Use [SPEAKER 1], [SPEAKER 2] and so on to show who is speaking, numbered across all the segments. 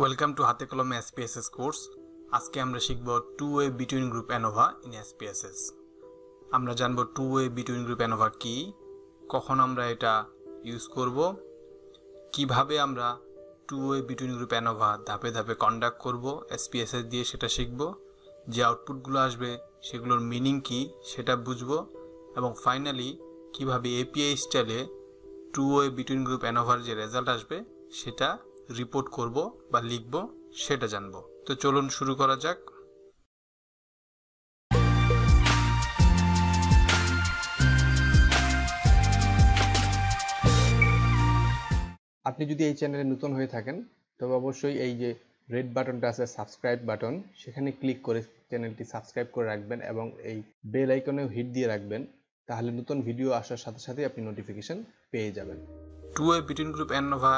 [SPEAKER 1] Welcome to হাতে কলমে SPSS course আজকে আমরা শিখব two way between group ANOVA in SPSS আমরা জানব two way between group ANOVA কি কখন আমরা এটা ইউজ করব কীভাবে আমরা two way between group ANOVA ধাপে ধাপে কন্ডাক্ট করব এসপিএসএস দিয়ে সেটা শিখব, যে আউটপুটগুলো আসবে সেগুলোর মিনিং কি সেটা বুঝব, এবং ফাইনালি কীভাবে এপিআই স্টাইলে টু ওয়ে বিটুইন গ্রুপ অ্যানোভার যে রেজাল্ট আসবে সেটা রিপোর্ট করব বা লিখব সেটা জানব। তো চলুন শুরু করা যাক।
[SPEAKER 2] আপনি যদি এই চ্যানেলে নতুন হয়ে থাকেন তবে অবশ্যই এই যে রেড বাটনটা আছে সাবস্ক্রাইব বাটন সেখানে ক্লিক করে চ্যানেলটি সাবস্ক্রাইব করে রাখবেন এবং এই বেল আইকনেও হিট দিয়ে রাখবেন তাহলে নতুন ভিডিও আসার সাথে সাথে আপনি নোটিফিকেশন পেয়ে যাবেন।
[SPEAKER 1] Two way between group ANOVA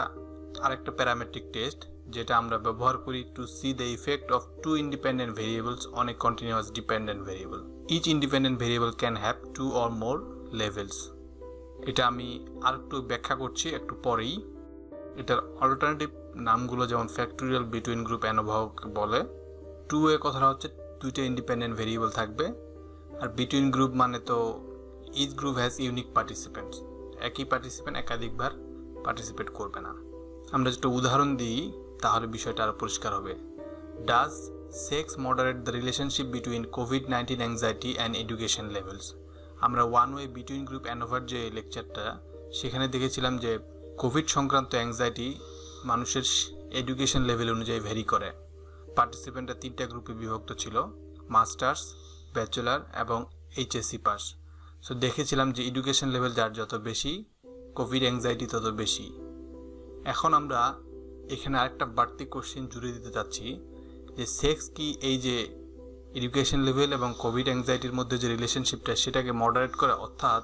[SPEAKER 1] আরেকটা প্যারামেট্রিক টেস্ট, যেটা আমরা ব্যবহার করি to see the effect of two independent variables on a continuous dependent variable each independent variable can have two or more levels এটা আমি আর একটু ব্যাখ্যা করছি একটু পরেই। এটার অল্টারনেটিভ নামগুলো যেমন ফ্যাক্টোরিয়াল বিটুইন গ্রুপ অ্যানোভাওক বলে। টু এ কথাটা হচ্ছে দুইটা ইন্ডিপেন্ডেন্ট ভেরিয়েবল থাকবে। আর বিটুইন গ্রুপ মানে তো each group has unique participants একই পার্টিসিপেন্ট একাধিকবার পার্টিসিপেট করবে না। আমরা যেটা উদাহরণ দিই, তাহলে বিষয়টা আরও পরিষ্কার হবে। Does sex moderate the relationship between Covid nineteen anxiety and education levels আমরা ওয়ান ওয়ে বিটুইন গ্রুপ অ্যানোভার যে লেকচারটা সেখানে দেখেছিলাম যে কোভিড সংক্রান্ত অ্যাংজাইটি মানুষের এডুকেশন লেভেল অনুযায়ী ভ্যারি করে। পার্টিসিপেন্টরা তিনটা গ্রুপে বিভক্ত ছিল মাস্টার্স ব্যাচেলার এবং এইচএসসি পাস সো দেখেছিলাম যে এডুকেশন লেভেল যার যত বেশি কোভিড অ্যাংজাইটি তত বেশি। এখন আমরা এখানে আরেকটা বাড়তি কোশ্চেন জুড়ে দিতে চাচ্ছি যে সেক্স কি এই যে এডুকেশন লেভেল এবং কোভিড অ্যাংজাইটির মধ্যে যে রিলেশনশিপটা সেটাকে মডারেট করে, অর্থাৎ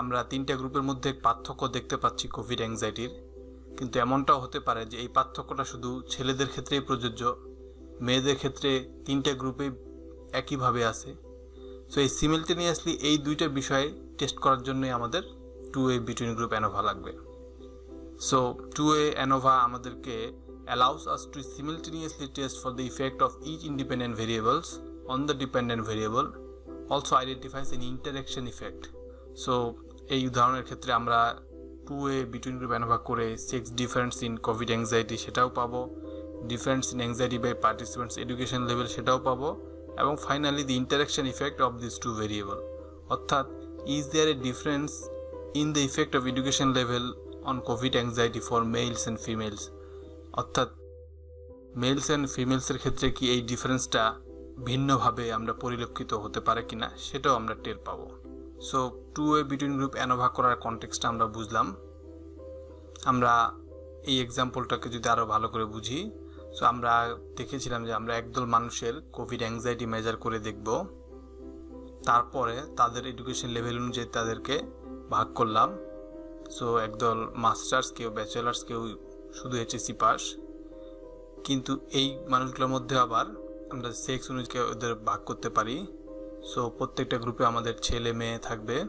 [SPEAKER 1] আমরা তিনটা গ্রুপের মধ্যে পার্থক্য দেখতে পাচ্ছি কোভিড অ্যাংজাইটির কিন্তু এমনটাও হতে পারে যে এই পার্থক্যটা শুধু ছেলেদের ক্ষেত্রেই প্রযোজ্য, মেয়েদের ক্ষেত্রে তিনটা গ্রুপে একইভাবে আছে। সো এই সিমিলটেনিয়াসলি এই দুইটা বিষয় টেস্ট করার জন্যই আমাদের two way between group ANOVA লাগবে। সো টু এ অ্যানোভা আমাদেরকে allows us to simultaneously test for the effect of each independent variables on the dependent variable, also identifies an interaction effect. So, এই উদাহরণের ক্ষেত্রে আমরা two way between group ANOVA করে sex difference in Covid anxiety সেটাও পাবো difference in anxiety by participants education level সেটাও পাবো, এবং finally the interaction effect of this two variable অর্থাৎ is there a difference in the effect of education level on Covid anxiety for males and females অর্থাৎ males and ফিমেলসের ক্ষেত্রে কি এই ডিফারেন্সটা ভিন্নভাবে আমরা পরিলক্ষিত হতে পারে কি না সেটাও আমরা টের পাবো। So two way between group ANOVA করার কনটেক্সটটা আমরা বুঝলাম। আমরা এই এক্সাম্পলটাকে যদি আরও ভালো করে বুঝি সো আমরা দেখেছিলাম যে আমরা একদল মানুষের কোভিড অ্যাংজাইটি মেজার করে দেখব। তারপরে তাদের এডুকেশন লেভেল অনুযায়ী তাদেরকে ভাগ করলাম। সো একদল মাস্টার্স কেউ ব্যাচেলার্স কেউ শুধু এইচএসসি পাস কিন্তু এই মানুষগুলোর মধ্যে আবার আমরা সেক্স অনুযায়ী ওদের ভাগ করতে পারি। সো প্রত্যেকটা গ্রুপে আমাদের ছেলে মেয়ে থাকবে।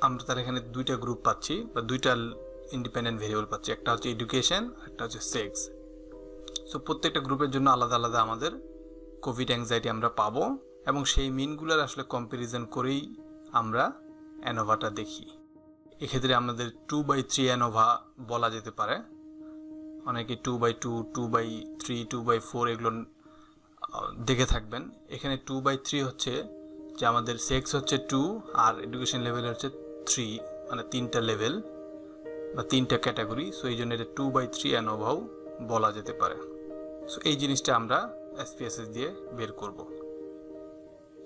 [SPEAKER 1] আমরা তার এখানে দুইটা গ্রুপ পাচ্ছি বা দুইটা ইন্ডিপেন্ডেন্ট ভেরিয়েবল পাচ্ছি। একটা হচ্ছে এডুকেশন একটা হচ্ছে সেক্স সো প্রত্যেকটা গ্রুপের জন্য আলাদা আলাদা আমাদের কোভিড অ্যাংজাইটি আমরা পাবো। এবং সেই মিনগুলোর আসলে কম্পারিজন করেই আমরা অ্যানোভাটা দেখি। এক্ষেত্রে আমাদের টু বাই থ্রি অ্যানোভা বলা যেতে পারে। অনেকে two by two two by three two by four এগুলো দেখে থাকবেন। এখানে টু বাই থ্রি হচ্ছে যে আমাদের সেক্স হচ্ছে টু আর এডুকেশন লেভেল হচ্ছে থ্রি মানে তিনটা লেভেল বা তিনটা ক্যাটাগরি সো এই জন্য এটা টু বাই থ্রি অ্যানোভাও বলা যেতে পারে। সো এই জিনিসটা আমরা এসপিএসএস দিয়ে বের করব।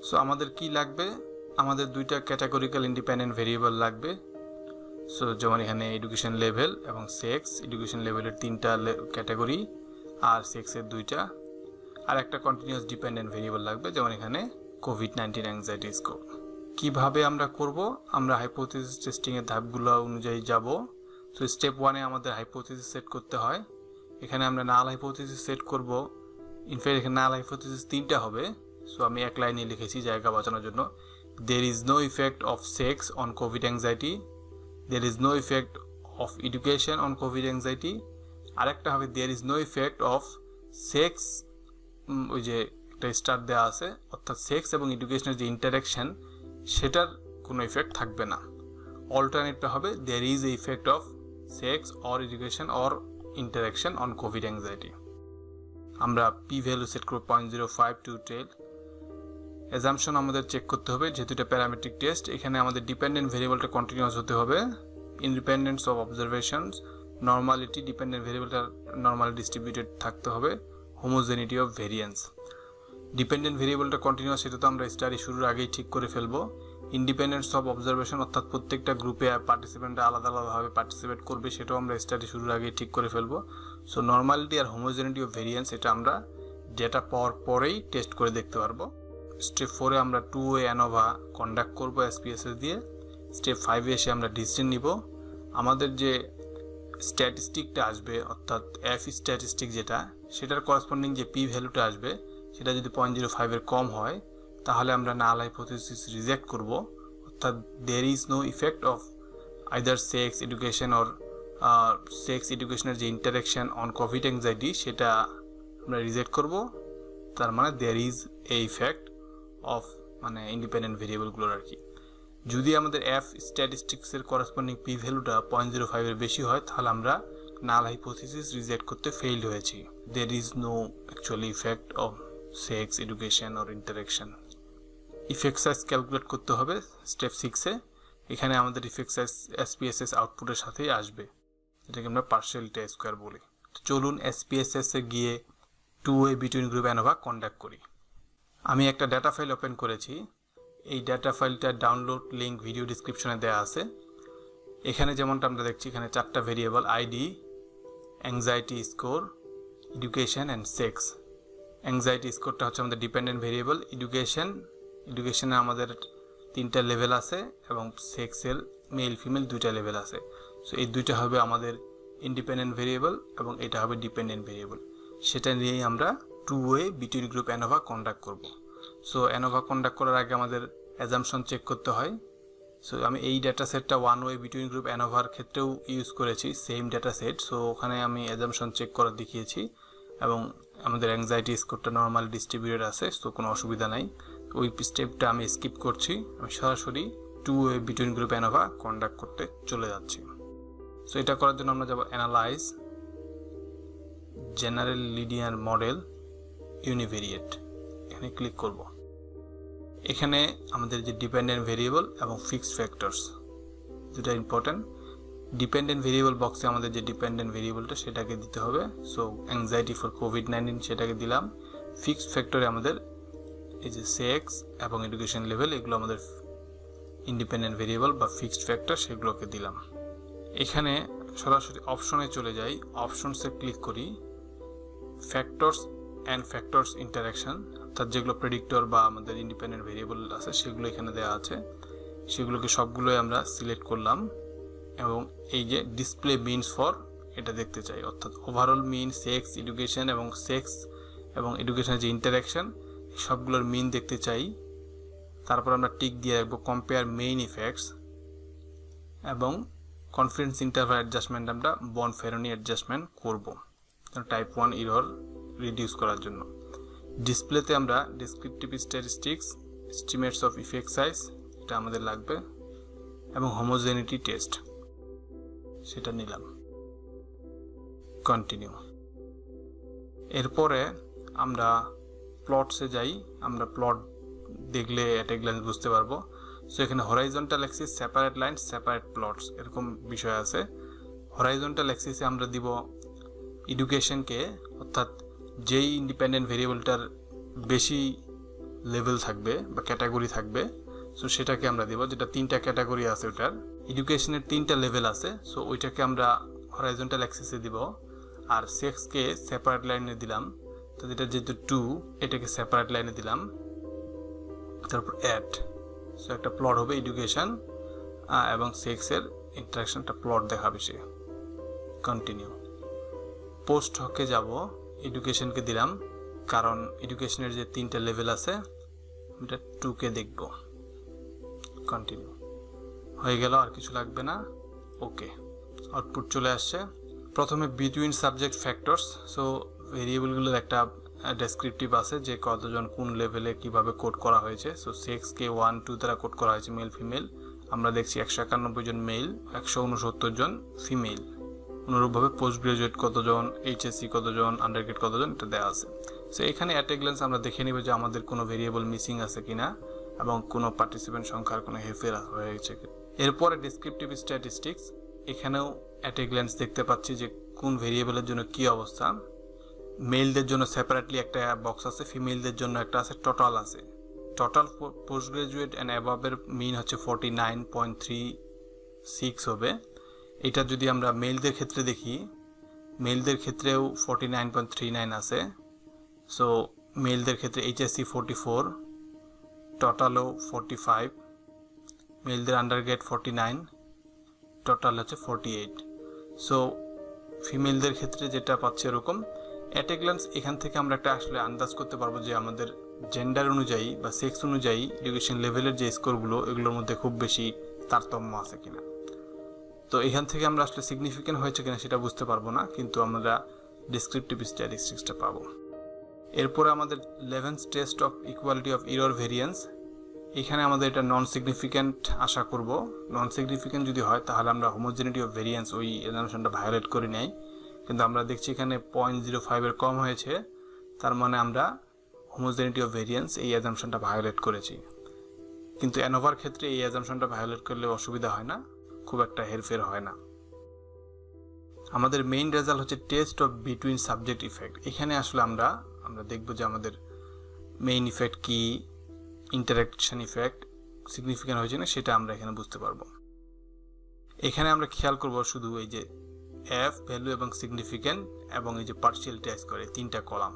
[SPEAKER 1] সো আমাদের কি লাগবে? আমাদের দুইটা ক্যাটাগরিক্যাল ইন্ডিপেন্ডেন্ট ভেরিয়েবল লাগবে। সো যেমন এখানে এডুকেশন লেভেল এবং সেক্স এডুকেশন লেভেলের তিনটা ক্যাটাগরি আর সেক্সের দুইটা। আর একটা কন্টিনিউয়াস ডিপেন্ডেন্ট ভেরিয়েবল লাগবে, যেমন এখানে কোভিড নাইন্টিন অ্যাংজাইটি স্কোর কীভাবে আমরা করব? আমরা হাইপোথিসিস টেস্টিংয়ের ধাপগুলো অনুযায়ী যাব। সো স্টেপ ওয়ানে আমাদের হাইপোথিসিস সেট করতে হয়। এখানে আমরা নাল হাইপোথিসিস সেট করব। ইনফ্যাক্ট এখানে নাল হাইপোথিসিস তিনটা হবে। সো আমি এক লাইনে লিখেছি জায়গা বাঁচানোর জন্য। There is no effect of sex on covid anxiety there is no effect of education on covid anxiety. আরেকটা হবে there is no effect of sex ওই যে একটা স্টার দেওয়া আছে, অর্থাৎ সেক্স এবং এডুকেশনের যে ইন্টারাকশন সেটার কোনো ইফেক্ট থাকবে না। অল্টারনেটটা হবে there is a effect of sex or education or interaction on covid anxiety আমরা পি ভ্যালু সেট করব point zero five two tail assumption আমাদের চেক করতে হবে, যেহেতু এটা প্যারামেট্রিক টেস্ট এখানে আমাদের ডিপেন্ডেন্ট ভেরিয়েবলটা কন্টিনিউয়াস হতে হবে। Independence of observations normality dependent ভেরিয়েবলটা normally distributed থাকতে হবে। হোমোজেনিটি অফ ভেরিয়েন্স ডিপেন্ডেন্ট ভেরিয়েবলটা কন্টিনিউয়াস সেটা তো আমরা স্টাডি শুরুর আগেই ঠিক করে ফেলব। ইন্ডিপেন্ডেন্স অফ অবজারভেশন অর্থাৎ প্রত্যেকটা গ্রুপে পার্টিসিপেন্টরা আলাদা আলাদাভাবে পার্টিসিপেট করবে, সেটাও আমরা স্টাডি শুরুর আগেই ঠিক করে ফেলব। সো নর্মালিটি আর হোমোজেনিটি অফ ভেরিয়েন্স এটা আমরা ডেটা পাওয়ার পরেই টেস্ট করে দেখতে পারব। স্টেপ ফোরে আমরা টু ওয়ে অ্যানোভা কন্ডাক্ট করব এসপিএসএস দিয়ে। স্টেপ ফাইভে এসে আমরা ডিসিশন নিব। আমাদের যে স্ট্যাটিস্টিকটা আসবে, অর্থাৎ এফ স্ট্যাটিস্টিক যেটা, সেটার করেসপন্ডিং যে পি ভ্যালুটা আসবে, সেটা যদি পয়েন্ট জিরো ফাইভের কম হয়, তাহলে আমরা নাল হাইপোথিসিস রিজেক্ট করব। অর্থাৎ there is no effect of either sex education or sex এডুকেশনের যে ইন্টারাকশন অন কোভিড অ্যাংজাইটি সেটা আমরা রিজেক্ট করব। তার মানে there is a effect of মানে ইন্ডিপেন্ডেন্ট ভেরিয়েবলগুলোর আর কি। যদি আমাদের এফ স্ট্যাটিস্টিক্সের করেসপন্ডিং পি ভ্যালুটা পয়েন্ট জিরো ফাইভের বেশি হয়, তাহলে আমরা নাল হাইপোথিসিস রিজেক্ট করতে ফেইল হয়েছি। There is no actually effect of sex education or interaction effect size calculate করতে হবে স্টেপ সিক্সে এখানে আমাদের ইফেক্ট সাইজ এসপিএসএস আউটপুটের সাথেই আসবে। এটাকে আমরা পার্সিয়াল টি স্কোয়ার বলি। চলুন এসপিএসএস এ গিয়ে two way between group ANOVA conduct করি। আমি একটা ডাটা ফাইল ওপেন করেছি। এই ডাটা ফাইলটার ডাউনলোড লিঙ্ক ভিডিও ডিসক্রিপশনে দেওয়া আছে। এখানে যেমনটা আমরা দেখছি, এখানে চারটা variable ID anxiety score education and sex anxiety স্কোরটা হচ্ছে আমাদের ডিপেন্ডেন্ট ভেরিয়েবল এডুকেশন এডুকেশনে আমাদের তিনটা লেভেল আছে এবং সেক্সের মেল ফিমেল দুইটা লেভেল আছে। সো এই দুইটা হবে আমাদের ইন্ডিপেন্ডেন্ট ভেরিয়েবল এবং এটা হবে ডিপেন্ডেন্ট ভেরিয়েবল সেটা নিয়েই আমরা two way between group ANOVA conduct করব। সো অ্যানোভা কন্ডাক্ট করার আগে আমাদের অ্যাজামশন চেক করতে হয়। সো আমি এই ডাটা সেটটা ওয়ান ওয়ে বিটুইন গ্রুপ অ্যানোভার ক্ষেত্রেও ইউজ করেছি সেম ডাটা সেট সো ওখানে আমি অ্যাজামশন চেক করা দেখিয়েছি এবং আমাদের অ্যাংজাইটি স্কোরটা নর্মাল ডিস্ট্রিবিউটেড আছে সো কোনো অসুবিধা নাই। ওই স্টেপটা আমি স্কিপ করছি, আমি সরাসরি two way between group ANOVA conduct করতে চলে যাচ্ছি। সো এটা করার জন্য আমরা যাব analyze general linear model univariate এখানে ক্লিক করব। এখানে আমাদের যে ডিপেন্ডেন্ট ভেরিয়েবল এবং ফিক্সড ফ্যাক্টরস দুটা ইম্পর্টেন্ট ডিপেন্ডেন্ট ভেরিয়েবল বক্সে আমাদের যে ডিপেন্ডেন্ট ভেরিয়েবলটা সেটাকে দিতে হবে। So anxiety for covid nineteen সেটাকে দিলাম। ফিক্সড ফ্যাক্টরে আমাদের এই যে সেক্স এবং এডুকেশন লেভেল এগুলো আমাদের ইন্ডিপেন্ডেন্ট ভেরিয়েবল বা ফিক্সড ফ্যাক্টর সেগুলোকে দিলাম। এখানে সরাসরি অপশনে চলে যাই। অপশনসে ক্লিক করি। ফ্যাক্টরস অ্যান্ড ফ্যাক্টরস ইন্টারাকশন অর্থাৎ যেগুলো প্রেডিক্টর বা আমাদের ইন্ডিপেন্ডেন্ট ভেরিয়েবল আছে, সেগুলো এখানে দেওয়া আছে। সেগুলোকে সবগুলোই আমরা সিলেক্ট করলাম এবং এই যে ডিসপ্লে মিনস ফর এটা দেখতে চাই। অর্থাৎ ওভারঅল মিন সেক্স এডুকেশন এবং সেক্স এবং এডুকেশনের যে ইন্টারাকশন সবগুলোর মিন দেখতে চাই। তারপর আমরা টিক দিয়ে রাখব কম্পেয়ার মেইন ইফেক্টস এবং কনফিডেন্স ইন্টারভাল অ্যাডজাস্টমেন্ট আমরা বন ফেরনি অ্যাডজাস্টমেন্ট করব টাইপ ওয়ান ইরর রিডিউস করার জন্য। ডিসপ্লেতে আমরা descriptive statistics estimates of effect size এটা আমাদের লাগবে, এবং হোমোজেনিটি টেস্ট সেটা নিলাম। কন্টিনিউ এরপরে আমরা প্লটসে যাই, আমরা প্লট দেখলে অ্যাট এ গ্ল্যান্স বুঝতে পারব। সো এখানে horizontal axis separate line separate plots এরকম বিষয় আছে। হরাইজন্টাল অ্যাক্সিসে আমরা দিব এডুকেশনকে অর্থাৎ যেই ইন্ডিপেন্ডেন্ট ভেরিয়েবলটার বেশি লেভেল থাকবে বা ক্যাটাগরি থাকবে সো সেটাকে আমরা দেব, যেটা তিনটা ক্যাটাগরি আছে ওটার। এডুকেশনের তিনটা লেভেল আছে সো ওইটাকে আমরা হরাইজন্টাল অ্যাক্সেসে দিব, আর সেক্সকে সেপারেট লাইনে দিলাম, তো যেটা যেহেতু টু এটাকে সেপারেট লাইনে দিলাম। তারপর অ্যাড সো একটা প্লট হবে এডুকেশন এবং সেক্সের ইন্টারাকশনটা প্লট দেখাবে সে। কন্টিনিউ পোস্ট হকে যাব এডুকেশনকে দিলাম, কারণ এডুকেশনের যে তিনটা লেভেল আছে এটা টুকে দেখব। কন্টিনিউ হয়ে গেল, আর কিছু লাগবে না? ওকে আউটপুট চলে আসছে। প্রথমে বিটুইন সাবজেক্ট ফ্যাক্টরস সো ভেরিয়েবলগুলোর একটা ডেসক্রিপটিভ আছে, যে কতজন কোন লেভেলে কীভাবে কোড করা হয়েছে। সো সিক্স কে ওয়ান টু দ্বারা কোড করা হয়েছে মেল ফিমেল আমরা দেখছি একশো একানব্বই জন মেল একশো উনসত্তর জন ফিমেল অনুরূপভাবে পোস্ট গ্রাজুয়েট কতজন এইচএসসি কতজন আন্ডারগ্রেড কতজন এটা দেওয়া আছে। সো এখানে অ্যাট এ গ্ল্যান্স আমরা দেখে নিব যে আমাদের কোনো ভেরিয়েবল মিসিং আছে কিনা এবং কোনো পার্টিসিপেন্ট সংখ্যার কোনো হেরফের হয়েছে এরপরে ডিসক্রিপটিভ স্ট্যাটিস্টিক্স এখানেও অ্যাট এ গ্ল্যান্স দেখতে পাচ্ছি যে কোন ভেরিয়েবলের জন্য কি অবস্থা। মেলদের জন্য সেপারেটলি একটা বক্স আছে ফিমেলদের জন্য একটা আছে টোটাল আছে। টোটাল পোস্ট গ্রাজুয়েট অ্যান্ড অ্যাভাবের মিন হচ্ছে forty nine point three six হবে। এটা যদি আমরা মেলদের ক্ষেত্রে দেখি মেলদের ক্ষেত্রেও forty nine point three nine আছে। সো মেলদের ক্ষেত্রে এইচএসসি ফোরটি ফোর টোটালও ফোরটি ফাইভ মেলদের আন্ডারগ্রেড ফর্টি নাইন টোটাল হচ্ছে ফোরটি এইট সো ফিমেলদের ক্ষেত্রে যেটা পাচ্ছে এরকম অ্যাট এ গ্লান্স এখান থেকে আমরা একটা আসলে আন্দাজ করতে পারব যে আমাদের জেন্ডার অনুযায়ী বা সেক্স অনুযায়ী এডুকেশন লেভেলের যে স্কোরগুলো এগুলোর মধ্যে খুব বেশি তারতম্য আছে কিনা। তো এখান থেকে আমরা আসলে সিগনিফিকেন্ট হয়েছে কিনা সেটা বুঝতে পারব না, কিন্তু আমরা ডিসক্রিপটিভ স্ট্যাটিস্টিক্সটা পাবো। এরপরে আমাদের Levene's test of equality of error variance এখানে আমাদের এটা নন সিগনিফিক্যান্ট আশা করব। নন সিগনিফিক্যান্ট যদি হয়, তাহলে আমরা হোমোজেনিটি অফ ভেরিয়েন্স ওই এজামশনটা ভায়োলেট করে নেই। কিন্তু আমরা দেখছি এখানে পয়েন্ট জিরো ফাইভের কম হয়েছে, তার মানে আমরা হোমোজেনিটি অফ ভেরিয়েন্স এই অ্যাজামশনটা ভায়োলেট করেছি। কিন্তু অ্যানোভার ক্ষেত্রে এই অ্যাজামশনটা ভায়োলেট করলে অসুবিধা হয় না। খুব একটা হেরফের হয় না। আমাদের মেইন রেজাল্ট হচ্ছে test of between subject effect এখানে আসলে আমরা আমরা দেখব যে আমাদের মেইন ইফেক্ট কি ইন্টারাকশন ইফেক্ট সিগনিফিক্যান্ট হয়েছে না, সেটা আমরা এখানে বুঝতে পারব। এখানে আমরা খেয়াল করব শুধু এই যে এফ ভ্যালু এবং সিগনিফিক্যান্ট এবং এই যে পার্সিয়াল টেস্ট করে, তিনটা কলাম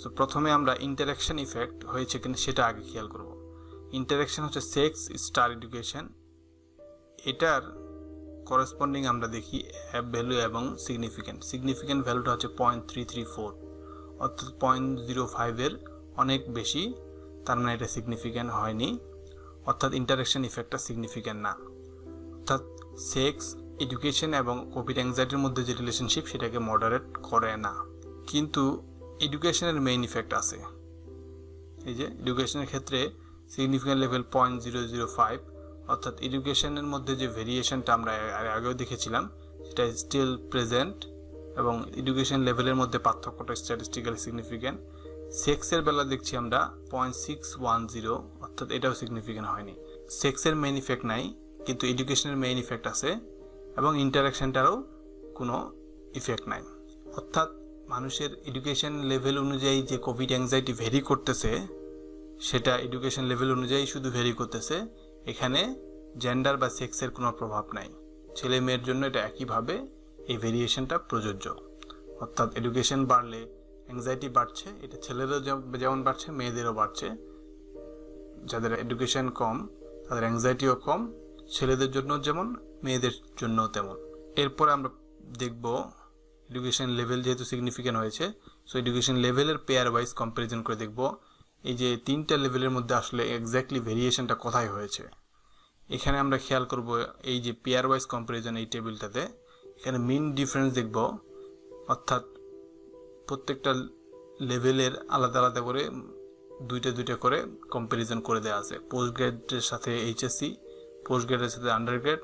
[SPEAKER 1] সো প্রথমে আমরা ইন্টারাকশন ইফেক্ট হয়েছে কিনা সেটা আগে খেয়াল করব। ইন্টারাকশন হচ্ছে সেক্স স্টার এডুকেশন এটার করেসপন্ডিং আমরা দেখি অ্যাপ ভ্যালু এবং সিগনিফিক্যান্ট সিগনিফিক্যান্ট ভ্যালুটা হচ্ছে পয়েন্ট থ্রি থ্রি ফোর অর্থাৎ পয়েন্ট জিরো ফাইভের অনেক বেশি, তার মানে এটা সিগনিফিক্যান্ট হয়নি। অর্থাৎ ইন্টারাকশন ইফেক্টটা সিগনিফিক্যান্ট না। অর্থাৎ সেক্স এডুকেশন এবং কোভিড অ্যাংজাইটির মধ্যে যে রিলেশনশিপ সেটাকে মডারেট করে না। কিন্তু এডুকেশনের মেইন ইফেক্ট আছে। এই যে এডুকেশনের ক্ষেত্রে significant level point zero zero five অর্থাৎ এডুকেশনের মধ্যে যে ভেরিয়েশনটা আমরা আগেও দেখেছিলাম, সেটা স্টিল প্রেজেন্ট এবং এডুকেশন লেভেলের মধ্যে পার্থক্যটা স্ট্যাটিস্টিক্যালি সিগনিফিক্যান্ট সেক্সের বেলা দেখছি আমরা পয়েন্ট সিক্স ওয়ান জিরো অর্থাৎ এটাও সিগনিফিক্যান্ট হয়নি। সেক্সের মেইন ইফেক্ট নাই, কিন্তু এডুকেশনের মেইন ইফেক্ট আছে এবং ইন্টারাকশনটারও কোনো ইফেক্ট নাই। অর্থাৎ মানুষের এডুকেশন লেভেল অনুযায়ী যে কোভিড অ্যাংজাইটি ভেরি করতেছে, সেটা এডুকেশন লেভেল অনুযায়ী শুধু ভেরি করতেছে এখানে জেন্ডার বা সেক্সের কোনো প্রভাব নাই। ছেলে মেয়ের জন্য এটা একইভাবে এই ভেরিয়েশনটা প্রযোজ্য। অর্থাৎ এডুকেশন বাড়লে অ্যাংজাইটি বাড়ছে, এটা ছেলেদেরও যেমন বাড়ছে, মেয়েদেরও বাড়ছে। যাদের এডুকেশন কম, তাদের অ্যাংজাইটিও কম, ছেলেদের জন্য যেমন, মেয়েদের জন্য তেমন। এরপরে আমরা দেখব এডুকেশন লেভেল যেহেতু সিগনিফিক্যান্ট হয়েছে সো এডুকেশন লেভেলের পেয়ার ওয়াইজ কম্পারিজন করে দেখব এই যে তিনটা লেভেলের মধ্যে আসলে এক্স্যাক্টলি ভেরিয়েশনটা কোথায় হয়েছে? এখানে আমরা খেয়াল করব এই যে পেয়ার ওয়াইজ কম্পারিজন এই টেবিলটাতে এখানে মিন ডিফারেন্স দেখব। অর্থাৎ প্রত্যেকটা লেভেলের আলাদা আলাদা করে দুইটা দুইটা করে কম্পারিজন করে দেওয়া আছে। পোস্ট গ্রেডের সাথে এইচএসসি পোস্ট গ্রেডের সাথে আন্ডার গ্রেড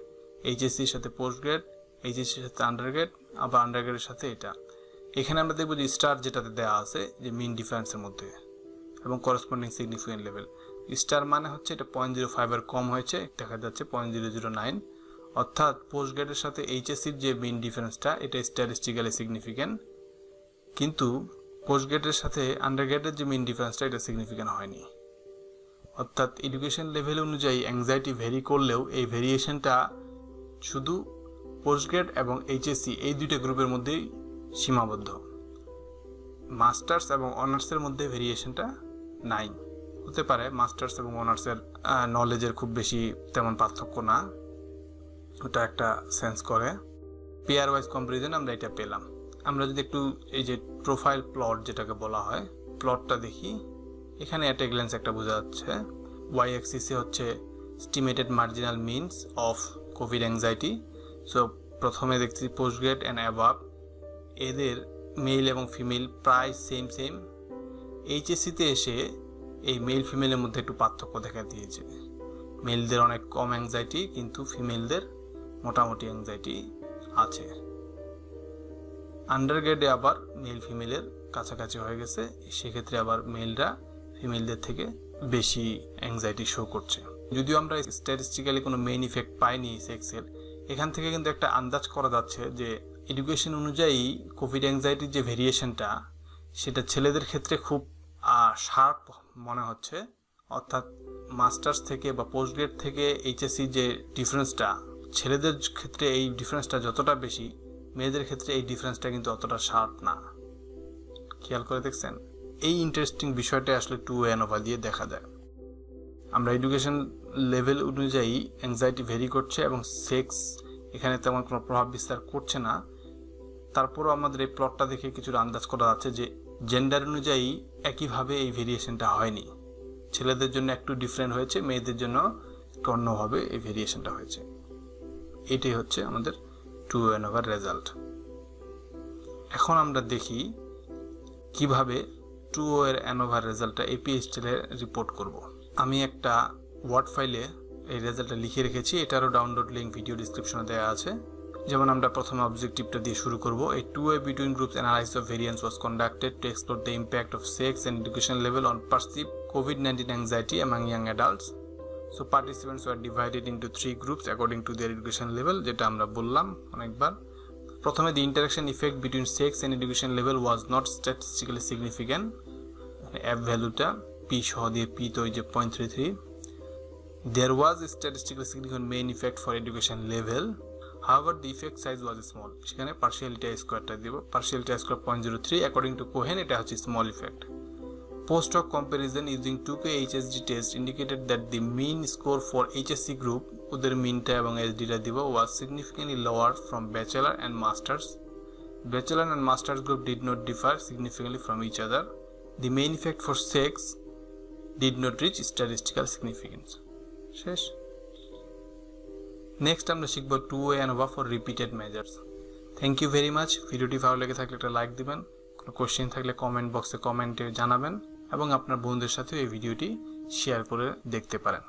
[SPEAKER 1] এইচএসসির সাথে পোস্ট গ্রেড এইচএসসির সাথে আন্ডার গ্রেড আবার আন্ডার গ্রেডের সাথে এটা। এখানে আমরা দেখব যে স্টার যেটাতে দেওয়া আছে, যে মিন ডিফারেন্সের মধ্যে। এবং করসপন্ডিং সিগনিফিকেন্ট লেভেল স্টার মানে হচ্ছে এটা পয়েন্ট জিরো ফাইভের কম হয়েছে, দেখা যাচ্ছে পয়েন্ট জিরো জিরো নাইন অর্থাৎ পোস্ট গ্রেডের সাথে এইচএসসির যে মিন ডিফারেন্সটা এটা স্ট্যাটিস্টিক্যালি সিগনিফিকেন্ট কিন্তু পোস্ট গ্রেডের সাথে আন্ডার গ্রেডের যে মিন ডিফারেন্সটা এটা সিগনিফিকেন্ট হয়নি। অর্থাৎ এডুকেশন লেভেল অনুযায়ী অ্যাংজাইটি ভেরি করলেও এই ভেরিয়েশনটা শুধু পোস্ট গ্রেড এবং এইচএসসি এই দুইটা গ্রুপের মধ্যেই সীমাবদ্ধ। মাস্টার্স এবং অনার্সের মধ্যে ভেরিয়েশনটা নাই। হতে পারে মাস্টার্স এবং অনার্সের নলেজের খুব বেশি তেমন পার্থক্য না। ওটা একটা সেন্স করে। পেয়ার ওয়াইজ কম্পারিজন আমরা এটা পেলাম। আমরা যদি একটু এই যে প্রোফাইল প্লট যেটাকে বলা হয় প্লটটা দেখি, এখানে অ্যাট গ্ল্যান্স একটা বোঝা যাচ্ছে। ওয়াই এক্সিসে হচ্ছে estimated marginal means of covid anxiety so প্রথমে দেখছি পোস্ট গ্রেড অ্যান্ড অ্যাভাব এদের মেল এবং ফিমেল প্রায় সেম সেম এইচএসসিতে এসে এই মেল ফিমেলের মধ্যে একটু পার্থক্য দেখা দিয়েছে। মেলদের অনেক কম অ্যাংজাইটি কিন্তু ফিমেলদের মোটামুটি অ্যাংজাইটি আছে। আন্ডার আন্ডারগ্রেডে আবার মেল ফিমেলের কাছাকাছি হয়ে গেছে, সেক্ষেত্রে আবার মেলরা ফিমেলদের থেকে বেশি অ্যাংজাইটি শো করছে। যদিও আমরা স্ট্যাটিস্টিক্যালি কোনো মেইন ইফেক্ট পাইনি সেক্সের এখান থেকে কিন্তু একটা আন্দাজ করা যাচ্ছে যে এডুকেশন অনুযায়ী কোভিড অ্যাংজাইটির যে ভেরিয়েশনটা সেটা ছেলেদের ক্ষেত্রে খুব শার্প মনে হচ্ছে। অর্থাৎ মাস্টার্স থেকে বা পোস্ট গ্রেড থেকে এইচএসসি যে ডিফারেন্সটা, ছেলেদের ক্ষেত্রে এই ডিফারেন্সটা যতটা বেশি, মেয়েদের ক্ষেত্রে এই ডিফারেন্সটা কিন্তু অতটা শার্প না। খেয়াল করে দেখছেন? এই ইন্টারেস্টিং বিষয়টা আসলে টু অ্যানোভা দিয়ে দেখা যায়। আমরা এডুকেশন লেভেল অনুযায়ী অ্যাংজাইটি ভেরি করছে এবং সেক্স এখানে তেমন কোনো প্রভাব বিস্তার করছে না। তারপরও আমাদের এই প্লটটা দেখে কিছুটা আন্দাজ করা যাচ্ছে যে জেন্ডার অনুযায়ী একইভাবে এই ভেরিয়েশনটা হয়নি। ছেলেদের জন্য একটু ডিফারেন্ট হয়েছে, মেয়েদের জন্য একটু অন্যভাবে এই ভেরিয়েশনটা হয়েছে। এটাই হচ্ছে আমাদের টু ওভার রেজাল্ট এখন আমরা দেখি কীভাবে টু এর অ্যানোভার রেজাল্টটা এপিএসটেলে রিপোর্ট করব। আমি একটা ওয়ার্ড ফাইলে এই রেজাল্টটা লিখে রেখেছি, এটারও ডাউনলোড লিঙ্ক ভিডিও ডিসক্রিপশনে দেওয়া আছে। যেমন আমরা প্রথমে অবজেক্টিভটা দিয়ে শুরু করব, এই two way between groups analysis of variance was conducted to explore the impact of sex and education level on perceive covid nineteen anxiety among young adults so participants were divided into three groups according to their education level যেটা আমরা বললাম অনেকবার। প্রথমে the interaction effect between sex and education level was not statistically significant F ভ্যালুটা P সহ দিয়ে P তো ওই যে point three three there was statistically significant main effect for education level however the effect size was small সেখানে partial eta স্কোয়ারটা দিব partial eta square point zero three according to Cohen এটা হচ্ছে small effect Post hoc comparison using 2K HSG test indicated that the mean score for HSC group ওদের মিনটা এবং এসডিটা দিব was significantly lower from bachelor and masters. Bachelor and masters group did not differ significantly from each other. The main effect for sex did not reach statistical significance. শেষ next আমরা শিখব two way ওয়া for repeated measures thank you very much ভিডিওটি ভালো লেগে থাকলে একটা like দিবেন। কোনো কোশ্চেন থাকলে কমেন্ট বক্সে কমেন্টে জানাবেন এবং আপনার বন্ধুদের সাথেও এই ভিডিওটি শেয়ার করে দেখতে পারেন।